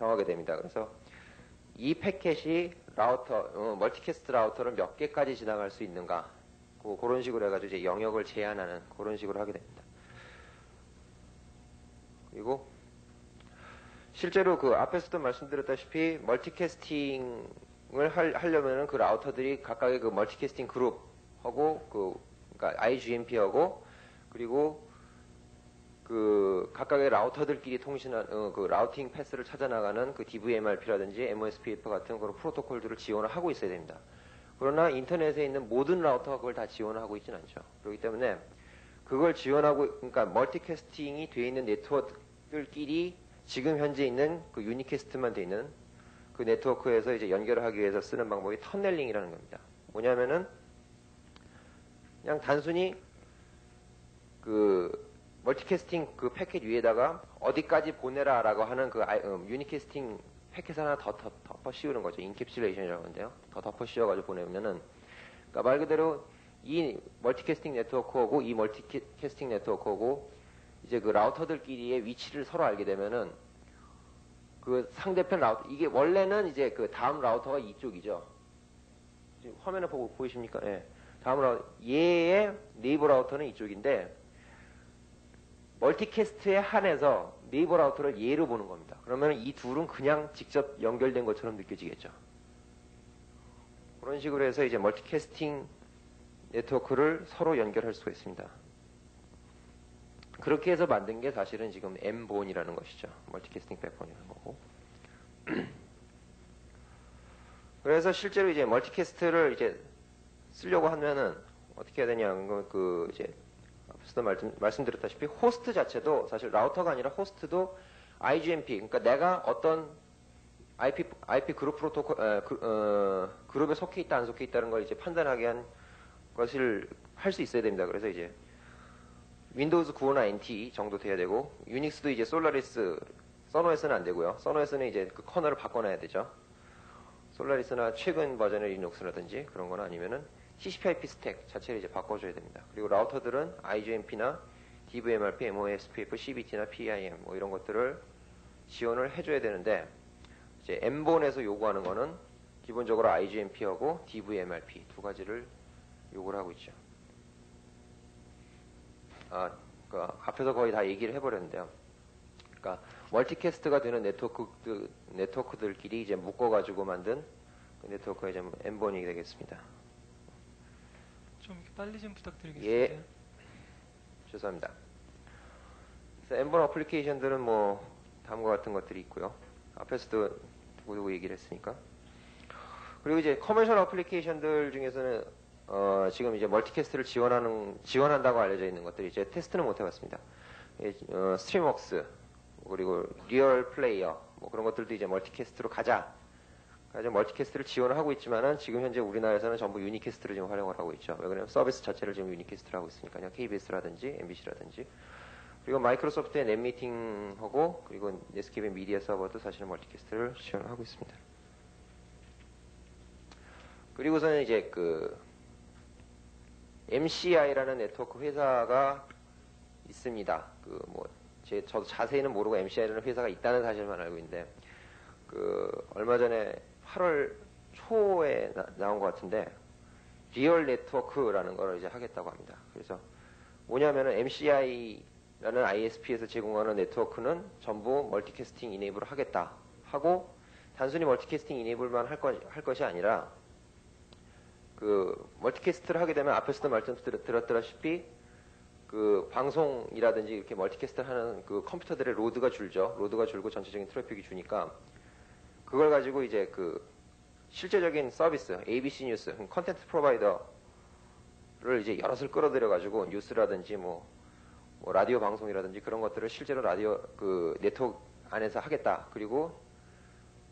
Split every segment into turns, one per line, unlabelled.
정하게 됩니다. 그래서 이 패킷이 라우터, 어, multicast 라우터를 몇 개까지 지나갈 수 있는가. 그, 그런 식으로 해가지고 이제 영역을 제한하는 그런 식으로 하게 됩니다. 그리고 실제로 그 앞에서도 말씀드렸다시피 multicasting을 할, 하려면은 그 라우터들이 각각의 그 multicasting 그룹하고 그 그러니까 IGMP하고 그리고 그 각각의 라우터들끼리 통신한 어, 그 라우팅 패스를 찾아 나가는 그 DVMRP라든지 MOSPF 같은 그런 프로토콜들을 지원을 하고 있어야 됩니다. 그러나 인터넷에 있는 모든 라우터가 그걸 다 지원하고 있지는 않죠. 그렇기 때문에 그걸 지원하고 그러니까 멀티캐스팅이 되어 있는 네트워크들끼리 지금 현재 있는 그 유니캐스트만 되어 있는 그 네트워크에서 이제 연결을 하기 위해서 쓰는 방법이 터넬링이라는 겁니다. 뭐냐면은 그냥 단순히 그 multicasting 그 패킷 위에다가 어디까지 보내라라고 하는 그 음, unicasting 패킷 하나 더, 더 덮어 씌우는 거죠. encapsulation이라고 하는데요. 더 덮어 씌워가지고 보내면은 그러니까 말 그대로 이 multicasting 네트워크하고 이 multicasting 네트워크하고 이제 그 라우터들끼리의 위치를 서로 알게 되면은 그 상대편 라우터 이게 원래는 이제 그 다음 라우터가 이쪽이죠. 화면에 보고 보이십니까? 예. 다음 라우터 얘의 neighbor 라우터는 이쪽인데 multicast에 한해서 neighbor 라우터를 얘로 보는 겁니다. 그러면 이 둘은 그냥 직접 연결된 것처럼 느껴지겠죠. 그런 식으로 해서 이제 multicasting 네트워크를 서로 연결할 수가 있습니다. 그렇게 해서 만든 게 사실은 지금 MBone이라는 것이죠. multicasting backbone이라는 거고. 그래서 실제로 이제 multicast를 이제 쓰려고 하면은 어떻게 해야 되냐, 그, 그 이제 앞서도 말씀, 말씀드렸다시피 호스트 자체도 사실 라우터가 아니라 호스트도 IGMP, 그러니까 내가 어떤 IP, IP 그룹 프로토콜, 에, 그, 어, 그룹에 속해 있다 안 속해 있다는 걸 이제 판단하게 한 것을 할 수 있어야 됩니다. 그래서 이제 Windows 95나 NT 정도 돼야 되고 Unix도 이제 Solaris 써노에서는 안 되고요. 써노에서는 이제 그 커널을 바꿔놔야 되죠. 솔라리스나 최근 버전의 리눅스라든지 그런 거나 아니면은 TCP/IP 스택 자체를 이제 바꿔줘야 됩니다. 그리고 라우터들은 IGMP나 DVMRP, MOSPF, CBT나 PIM 뭐 이런 것들을 지원을 해줘야 되는데 이제 M본에서 요구하는 거는 기본적으로 IGMP하고 DVMRP 두 가지를 요구를 하고 있죠. 아, 그 앞에서 거의 다 얘기를 해버렸는데요. 그러니까 multicast가 되는 네트워크 네트워크들끼리 이제 묶어가지고 만든 그 네트워크가 이제 MBone이 되겠습니다.
좀 빨리 좀 부탁드리겠습니다.
예. 죄송합니다. 그래서 MBone application들은 뭐 다음과 같은 것들이 있고요. 앞에서도 누구누구 얘기를 했으니까. 그리고 이제 commercial application들 중에서는 어, 지금 이제 multicast를 지원하는 지원한다고 알려져 있는 것들이 이제 테스트는 못 해봤습니다. 예, 어, StreamWorks 그리고 RealPlayer 뭐 그런 것들도 이제 multicast로 가자. 가자 multicast를 지원을 하고 있지만은 지금 현재 우리나라에서는 전부 unicast를 지금 활용을 하고 있죠. 왜 그러냐면 서비스 자체를 지금 unicast로 하고 있으니까요. KBS라든지 MBC라든지 그리고 마이크로소프트의 NetMeeting하고 그리고 Netscape의 미디어 서버도 사실은 multicast를 지원하고 있습니다. 그리고서는 이제 그 MCI라는 네트워크 회사가 있습니다. 그 뭐 제 저도 자세히는 모르고 MCI라는 회사가 있다는 사실만 알고 있는데 그 얼마 전에 8월 초에 나, 온것 같은데 Real Network라는 걸 이제 하겠다고 합니다. 그래서 뭐냐면은 MCI라는 ISP에서 제공하는 네트워크는 전부 multicasting enable을 하겠다 하고 단순히 multicasting enable만 할, 것, 할 것이 아니라 그 multicast를 하게 되면 앞에서도 말씀드렸다시피 그 방송이라든지 이렇게 multicast를 하는 그 컴퓨터들의 load가 줄죠. load가 줄고 전체적인 트래픽이 주니까 그걸 가지고 이제 그 실제적인 서비스, ABC 뉴스, 컨텐츠 provider를 이제 여럿을 끌어들여 가지고 뉴스라든지 뭐, 뭐 라디오 방송이라든지 그런 것들을 실제로 라디오 그 네트워크 안에서 하겠다. 그리고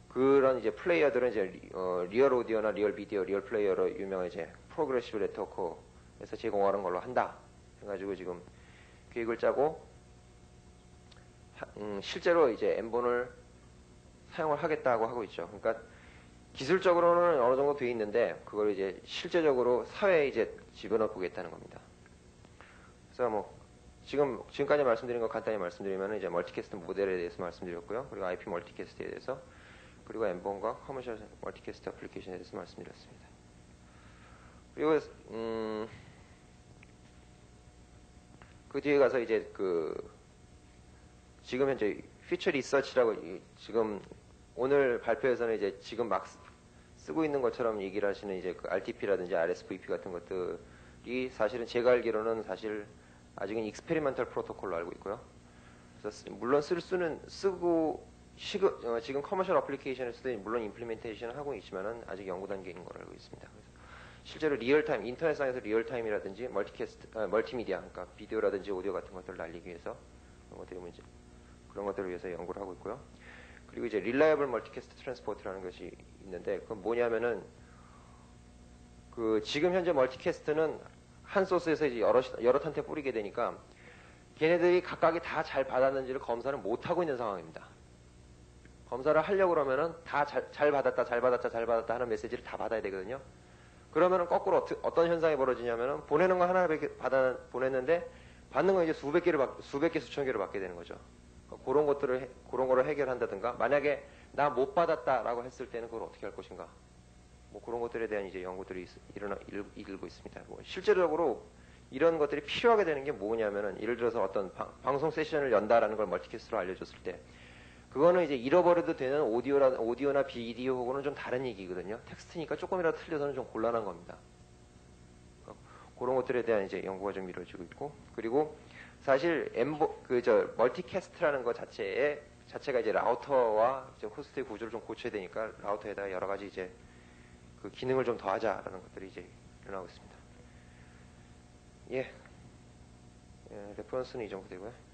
그런 이제 플레이어들은 이제 리, 어, Real Audio나 Real Video, Real Player로 유명한 이제 Progressive Network에서 제공하는 걸로 한다. 해가지고 지금 계획을 짜고 하, 음, 실제로 이제 MBone을 사용을 하겠다고 하고 있죠. 그러니까 기술적으로는 어느 정도 돼 있는데 그걸 이제 실제적으로 사회에 이제 집어넣어 보겠다는 겁니다. 그래서 뭐 지금 지금까지 말씀드린 거 간단히 말씀드리면 이제 multicast 모델에 대해서 말씀드렸고요. 그리고 IP 멀티캐스트에 대해서 그리고 MBone과 commercial multicast application에 대해서 말씀드렸습니다. 그리고 음, 그 뒤에 가서 이제 그 지금 현재 future research라고 이- 지금 오늘 발표에서는 이제 지금 막 쓰- 쓰고 있는 것처럼 얘기를 하시는 이제 그 RTP라든지 RSVP 같은 것들이 사실은 제가 알기로는 사실 아직은 experimental protocol로 알고 있고요. 그래서 쓰- 물론 쓸 수는 쓰고 시그- 어, 지금 commercial application에서도 물론 implementation 하고 있지만은 아직 연구 단계인 걸로 알고 있습니다. 실제로 real-time 인터넷상에서 real-time이라든지 multicast 아, 멀티미디어 그러니까 비디오라든지 오디오 같은 것들을 날리기 위해서 그런 것들이 뭐 이제 그런 것들을 위해서 연구를 하고 있고요. 그리고 이제 reliable multicast transport라는 것이 있는데 그건 뭐냐면은 그 지금 현재 멀티캐스트는 한 소스에서 이제 여러 여러 탄테 뿌리게 되니까 걔네들이 각각이 다 잘 받았는지를 검사를 못 하고 있는 상황입니다. 검사를 하려고 그러면은 다잘 받았다, 잘 받았다, 잘 받았다 하는 메시지를 다 받아야 되거든요. 그러면은 거꾸로 어떤 현상이 벌어지냐면은 보내는 거 하나밖에 받아 보냈는데 받는 거 이제 수백 개를 받- 수백 개 수천 개를 받게 되는 거죠. 그런 것들을 해- 그런 거를 해결한다든가 만약에 나 못 받았다라고 했을 때는 그걸 어떻게 할 것인가. 뭐 그런 것들에 대한 이제 연구들이 있- 일어나 일, 일고 있습니다. 뭐 실제적으로 이런 것들이 필요하게 되는 게 뭐냐면은 예를 들어서 어떤 방, 방송 session을 연다라는 걸 multicast로 알려줬을 때 그거는 이제 잃어버려도 되는 오디오라, 오디오나 비디오 하고는 좀 다른 얘기거든요. 텍스트니까 조금이라도 틀려서는 좀 곤란한 겁니다. 그러니까 그런 것들에 대한 이제 연구가 좀 이루어지고 있고 그리고 사실 MBone 그저 multicast라는 것 자체에 자체가 이제 router와 이제 host의 구조를 좀 고쳐야 되니까 router에다가 여러 가지 이제 그 기능을 좀 더하자라는 것들이 이제 일어나고 있습니다. 예, 예 레퍼런스는 이 정도 되고요.